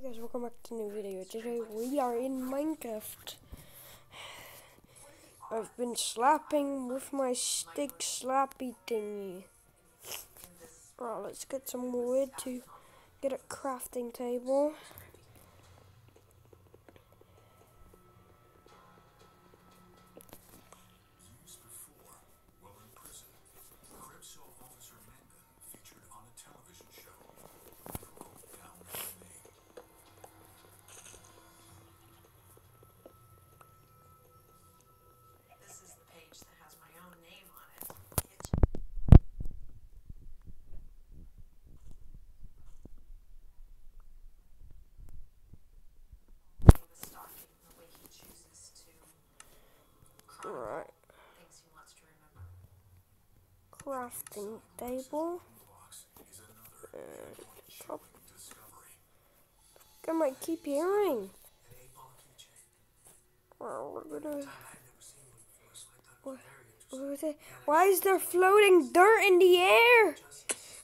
Hey guys, welcome back to a new video. Today we are in Minecraft. I've been slapping with my stick slappy thingy. Well, let's get some wood to get a crafting table. Crafting table. Top. I might keep hearing. What? Why is there floating dirt in the air?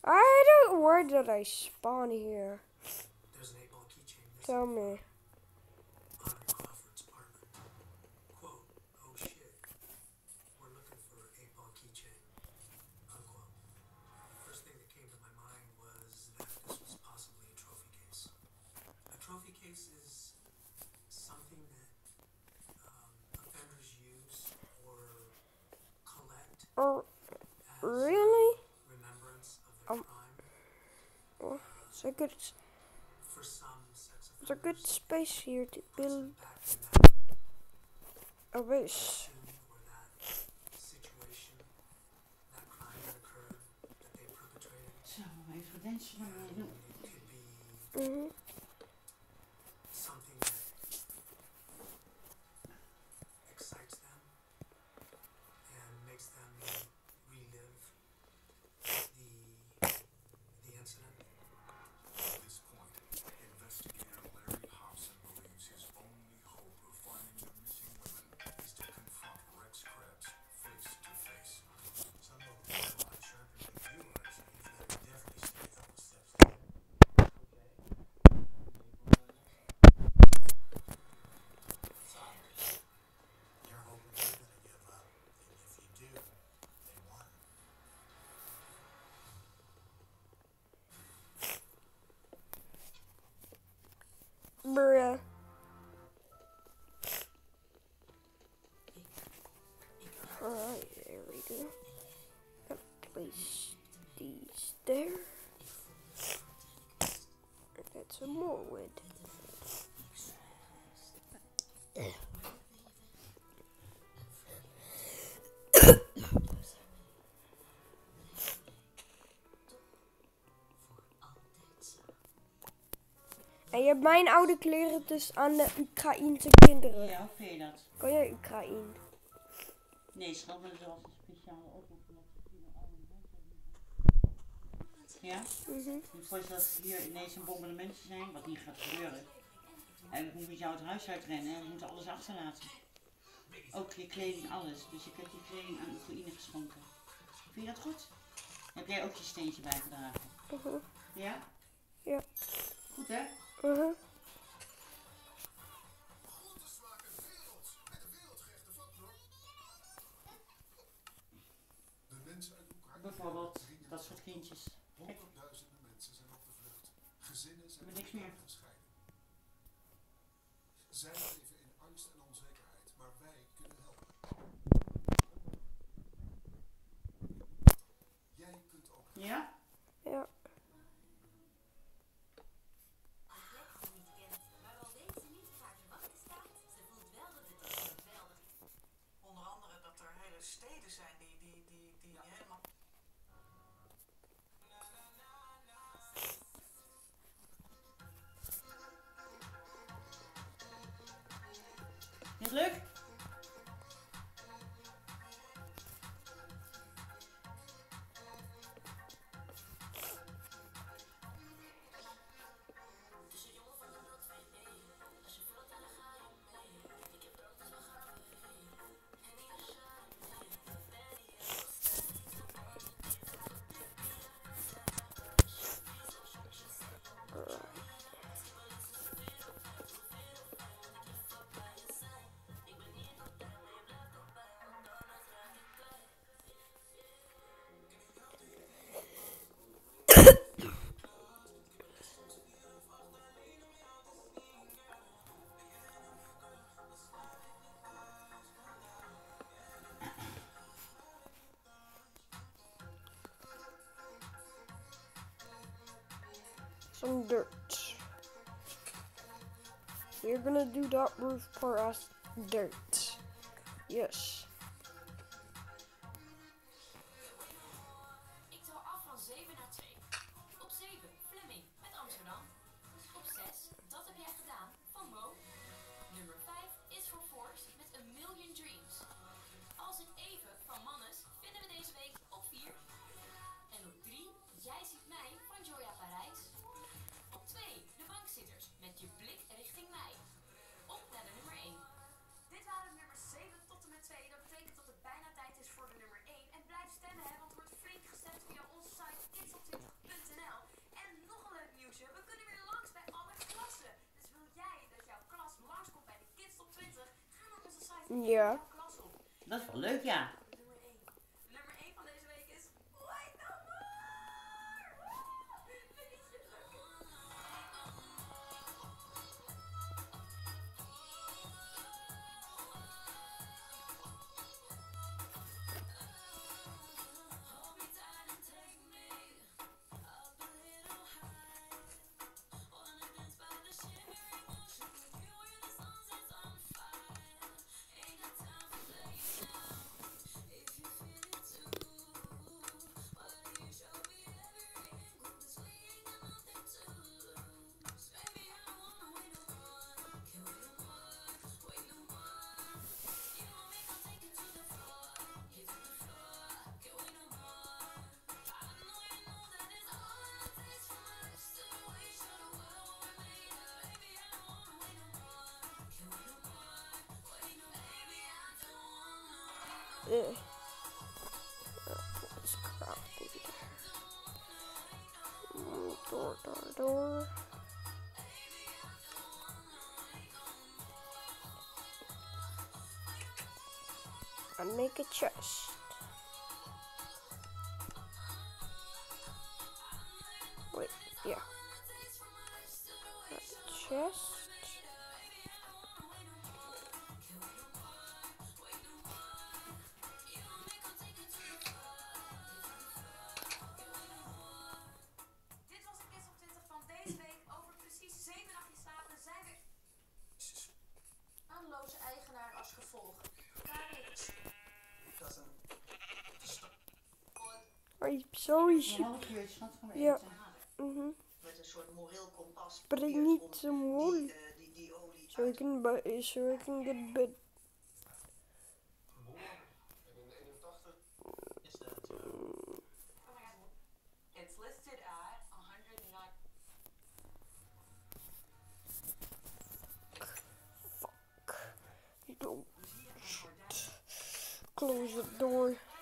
I don't. Where did I spawn here? Tell me. on Crawford's apartment. Quote, oh shit, we're looking for an eight-ball keychain. Unquote. First thing that came to my mind was that this was possibly a trophy case. A trophy case is something that um, offenders use or collect Oh, really? remembrance of their Um, crime. Oh, it's a good. For some sex It's a good offenders, space here to build back in that a base. tune or that situation, that En je hebt mijn oude kleren dus aan de Oekraïense kinderen. Ja, hoe vind je dat? Kan jij Oekraïne? Nee, schat, maar er is altijd een speciale oproep. mensen. Ja? Mhm. Je moet voorstellen dat hier ineens een bombardement zijn, wat niet gaat gebeuren. En ik moet met jou het huis uitrennen en we moeten alles achterlaten. Ook je kleding, alles. Dus ik heb die kleding aan Oekraïne geschonken. Vind je dat goed? Heb jij ook je steentje bijgedragen? Mhm. Ja? Ja. Goed hè? Mhm. De mensen uit Oekraïne. Bijvoorbeeld dat soort kindjes. Honderdduizenden mensen zijn op de vlucht. Gezinnen zijn niks meer. Steden zijn die, some dirt. We're gonna do that roof part as dirt. Yes. Ja. Dat is wel leuk, ja. Door, door, door. And make a chest. Wait, yeah. Chest. Sorry. je. Ja. Mm -hmm. Met een soort moreel kompas. Breng niet zo mooi. Zo ik een bij zo ik een de bed. Close the door.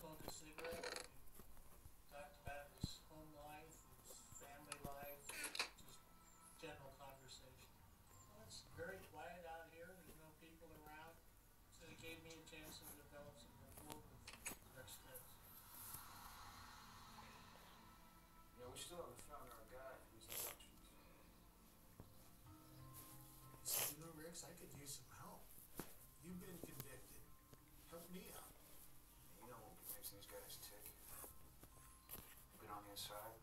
smoke a cigarette, talked about his home life, his family life, just general conversation. Well, it's very quiet out here. There's no people around. So it gave me a chance to develop some rapport with Rex Spence. Yeah, we still haven't found our guy for these productions. So, you know, Rex, I could use some help. You've been convicted. Help me out got his ticket. Been on the inside.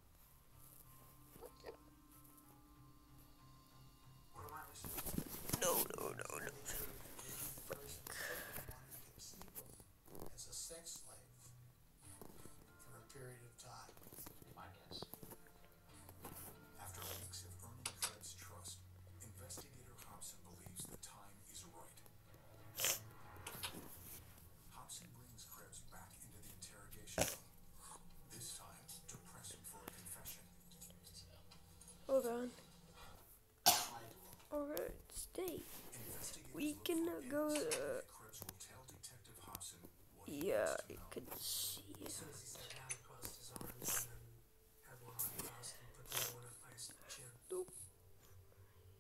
we can go. Uh, yeah, you can see it.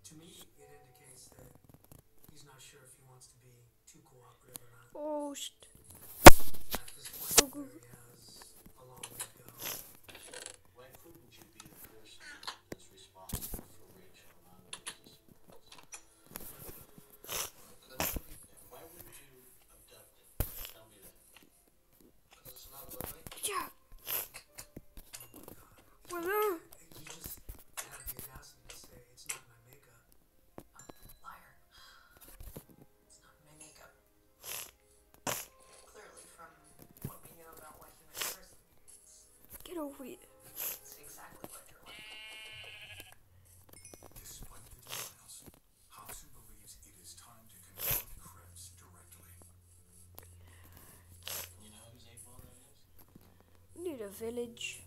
To me, it indicates that he's not sure if he wants to be too cooperative or not. Oh, shit. Go, go, go. village.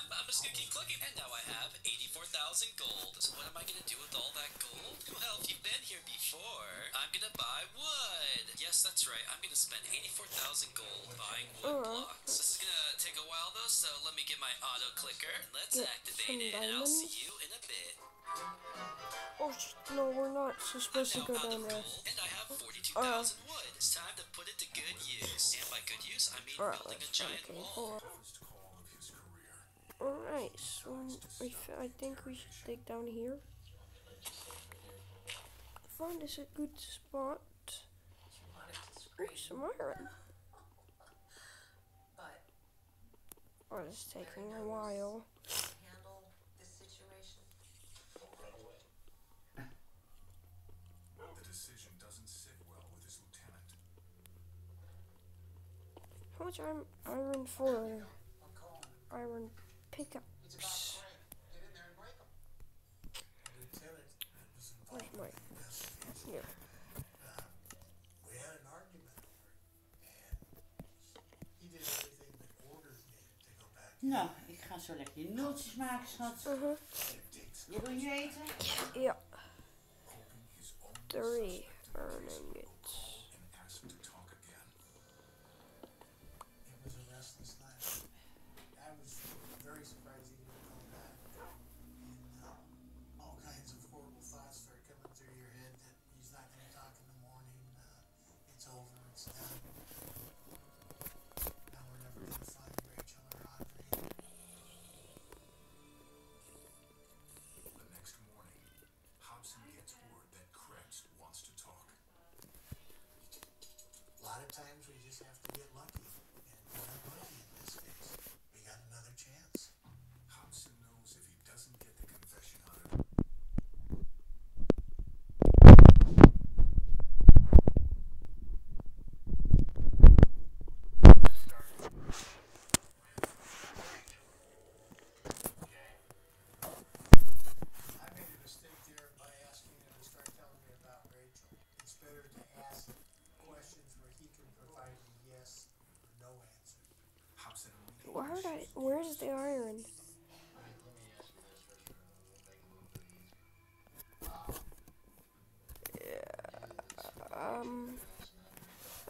them. I'm just gonna keep clicking. And now I have 84,000 gold. So what am I gonna do with all that gold? Well, if you've been here before, I'm gonna buy wood. Yes, that's right. I'm gonna spend 84,000 gold buying wood blocks. This is gonna take a while though, so let me get my auto clicker. And let's get activate it, and I'll see you in a bit. Oh, no, we're not supposed to go down there. And I have 42,000 uh, wood. It's time to put it to good use. And by good use, I mean right, building a giant wall. Alright, so I think we should dig down here. Find is a good spot. Some iron. Oh, it's taking a while. How much iron for? Iron Nou, ik ga zo lekker je nootjes maken, schat. Uh -huh. Je wil je eten? Ja. Three earning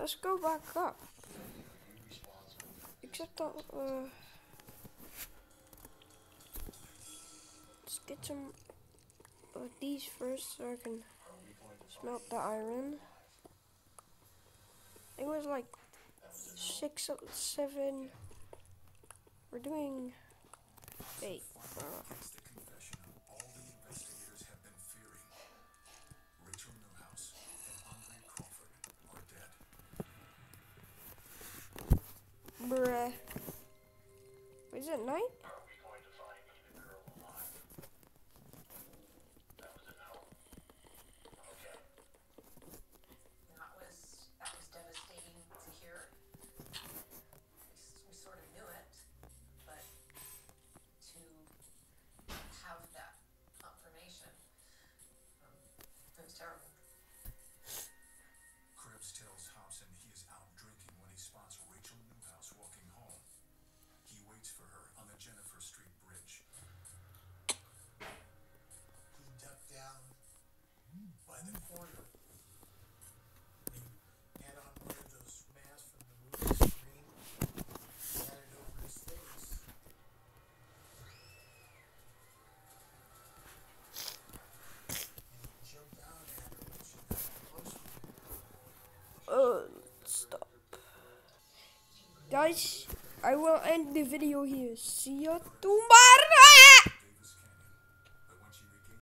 Let's go back up. Except that, uh, let's get some of these first so I can smelt the iron. It was like six, seven. We're doing eight. Uh, Bruh. Is it night? guys, I will end the video here. See you tomorrow.